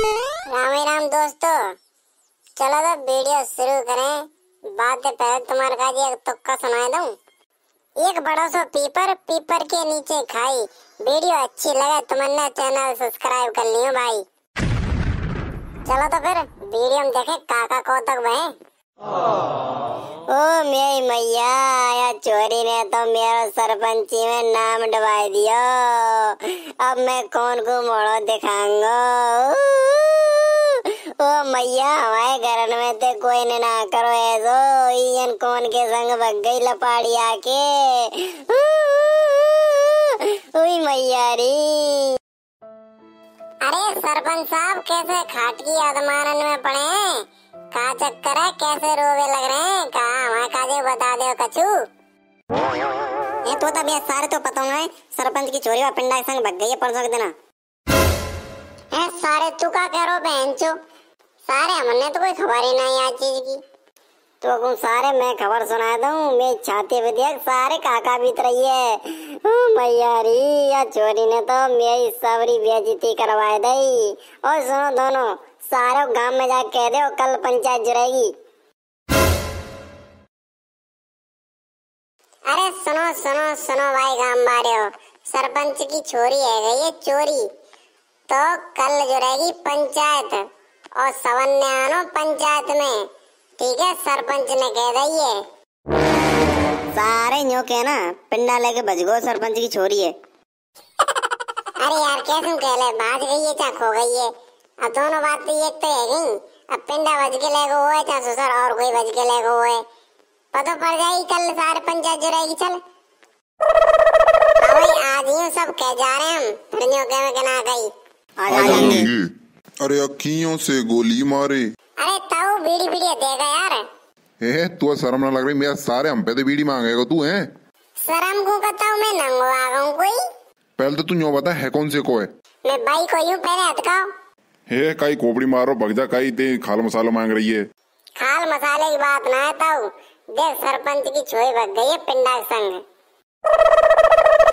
राम राम दोस्तों, चलो तो वीडियो शुरू करें। बात पहले तुम्हारे का जी एक तुक्का सुना दूँ। एक बड़ा सा पीपर पीपर के नीचे खाई। वीडियो अच्छी लगे तुमने चैनल सब्सक्राइब कर लियो भाई। चलो तो फिर वीडियो में देखे, काका को तक वह ओ मेरी मैया, या चोरी ने तो मेरा सरपंची में नाम डबाई दिया। अब मैं कौन को मोड़ो दिखाऊँगा? ओ मैया हमारे घर में ते कोई ने ना करो ऐसो इन कौन के संग भग गई लपाड़ी आके। ओई मैया री। अरे सरपंच साहब कैसे खाट की आदमानन में पड़े हैं? का चक्कर है कैसे रोवे लग रहे हैं? कहा हमारे काजे बता दो कछु? ये तो तब ये सारे तो पता है सरपंच की चोरी व पिंडा के संग भग गई है परसों के दिन। ए सारे तू का कह रहो बहन चो। सारे हमने तो कोई खबर ही नहीं आज चीज़ की। तो कौन सारे मैं खबर सुना दूँ मैं छाती देख, सारे काका बीत रही है। ओ मैया री, या चोरी ने तो मेरी सबरी बेइज्जती करवाए दई और सुनो दोनों, सारे गाँव में जाके कह दो कल पंचायत जुड़ेगी। अरे सुनो सुनो सुनो भाई गाँव वाले, सरपंच की छोरी है, गई है चोरी। तो कल जुड़ेगी पंचायत। और सवन ने आनो पंचायत में। ठीक है सरपंच ने कह दी है सारे न्यो के ना पिंडा लेके बज गो सरपंच की छोरी है। अरे यार कैसे कह ले? भाग गई है चाहे खो गई है। अब दोनों बात तो एक तो है गई अब पिंडा बज के लेगो हुआ है चाहे ससुर और कोई बज के लेगो हुआ है। पता पड़ जाएगी कल सारे पंचायत जुड़ेगी चल। हाँ भाई आज ही सब कह जा रहे हैं हम। फिर न्यो कह। में कहना गई आ जाएँगे। अरे अखियों से गोली मारे। अरे ताऊ बीड़ी बीड़ी देगा यार। ए तू शर्म ना लग रही मेरा सारे हम पे तो बीड़ी मांगेगा तू है? शर्म को हूँ मैं नंगो आ गया हूँ कोई। पहले तो तू यो बता है कौन से को है? मैं भाई को यूँ पहले हटकाओ हे। काई कोपड़ी मारो भगजा काई ते खाल मसाला मांग रही है। खाल मसाले की बात ना है ताऊ। देख सरपंच की छोरी भग गई है पिंडा संग।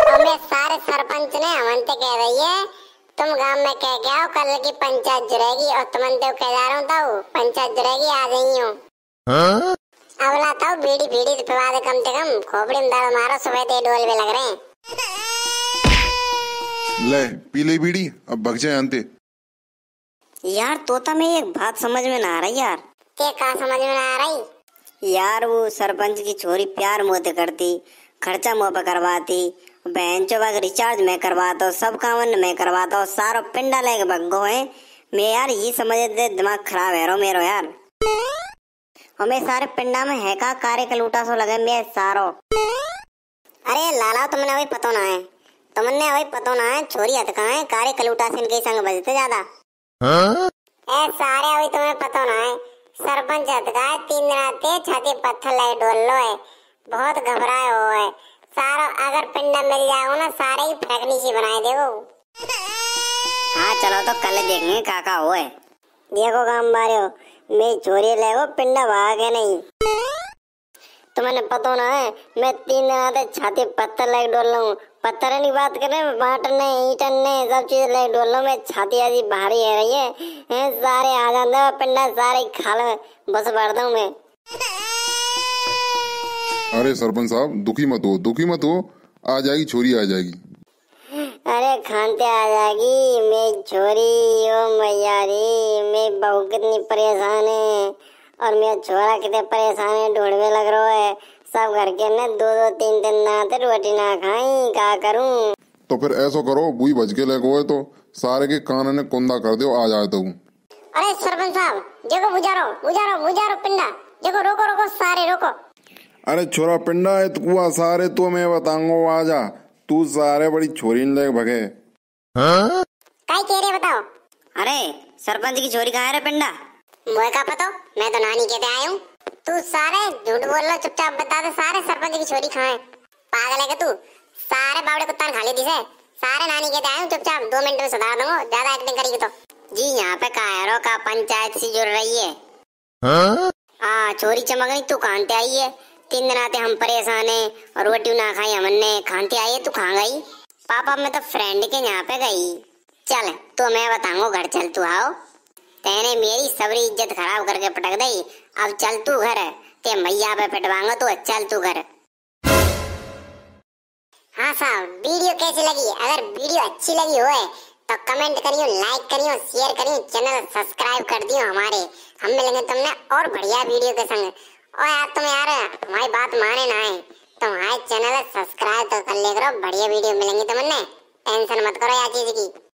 हमें सारे सरपंच ने हमनते कह रही है तुम गाँव में कह के आओ कल की पंचायत जुड़ेगी और तुमनते कह जा रहा हूँ ताऊ पंचायत जुड़ेगी आ गई हूँ। अगला ताऊ बीड़ी बीड़ी पिवा दे कम से कम खोपड़ी में दर्द मारो सुबह दे डोल भी लग रहे हैं। ले पी ले बीड़ी अब भग जाए अंते। यार तोता में एक बात समझ में ना आ रही यार। ते का समझ में ना आ रही? यार वो सरपंच की छोरी प्यार मोते करती खर्चा मुँह पे करवाती बहन चोबा का रिचार्ज मैं करवाता सब काम मैं करवाता सारो पिंडा लेके भगो है। मैं यार ये समझ दे, दिमाग खराब है रो मेरो यार। हमें सारे पिंडा में है का कार्य का लूटा सो लगे मैं सारो। अरे लाला, तुमने अभी पतो ना है। तुमने अभी पतो ना है, छोरी हथ कहाँ है? कार्य कलूटा से इनके संग बजते ज़्यादा। ए सारे, अभी तुम्हें पतो ना है। सरपंच हथ का है? तीन दिन आते छाती पत्थर लगे डोल लो है। बहुत घबराए हो है। सारा अगर पिंडा मिल जाओ ना सारे ही फेंकनी सी बनाए देखो हाँ चलो तो कल देखेंगे काका हो है। देखो काम बारे हो मैं चोरी ले गो पिंडा भागे नहीं। तुम्हें पता ना है मैं तीन दिन आते छाती पत्थर लेके डोल रहा हूँ। पत्थर की बात करें बाटने ईटने सब चीज़ लेके डोल रहा हूँ। मैं छाती आदि भारी है रही है। सारे आ जाते पिंडा सारे खाल में बस बढ़ता हूँ मैं अरे सरपंच साहब दुखी मत हो दुखी मत हो। आ जाएगी छोरी आ जाएगी। अरे खानते आ जाएगी मैं छोरी ओ मैया री मैं बहू कितनी परेशान है। और मेरा छोरा कितने परेशान है ढूँढने लग रहा है। सब घर के ने दो दो तीन दिन ना आते रोटी ना खाई क्या करूँ? तो फिर ऐसा करो बुई बज के है तो सारे के कान ने कुंदा कर दो आ जाए तो। अरे सरपंच साहब देखो बुझारो बुझारो बुझारो पिंडा। देखो रोको रोको सारे रोको। अरे छोरा पिंडा है तो कुआ सारे तो मैं बताऊँगा आ जा। तू सारे बड़ी छोरी ने लेके भगे। काय कह रहे बताओ? अरे सरपंच की छोरी कहाँ है रे पिंडा? मुझे का पता मैं तो नानी कहते आया हूँ। तू सारे झूठ बोल लो चुपचाप बता दे सारे सरपंच की छोरी कहाँ है? पागल है क्या तू? सारे बावड़े कुत्ता खा ली दिसे सारे नानी कहते आए हूँ चुपचाप दो मिनट में सुधार दूँगा ज़्यादा एक्टिंग करेगी तो। जी यहाँ पे कायरों का पंचायत से जुड़ रही है। हाँ? आ चोरी चमक गई तू कहाँ आई है? तीन दिन आते हम परेशान है रोटी ना खाई हमने। खाते आई तू खा गई? पापा, मैं तो फ्रेंड के यहाँ पे गई। चल तो मैं बताऊँगा, घर चल तू आओ। तेने मेरी सबरी इज़्ज़त खराब करके पटक दई। अब चल तू घर। ते मैया पे पिटवाऊँगा तो चल तू घर। हाँ साहब, वीडियो कैसी लगी? अगर वीडियो अच्छी लगी हो तो कमेंट करियो लाइक करियो शेयर करियो चैनल सब्सक्राइब कर दियो हमारे। हम मिलेंगे तुमने और बढ़िया वीडियो के संग। और यार, तुम यार, हमारी बात माने ना है। तुम्हारे हमारे चैनल सब्सक्राइब तो कर ले करो, बढ़िया वीडियो मिलेंगी तुमने। टेंशन मत करो यार चीज़ की।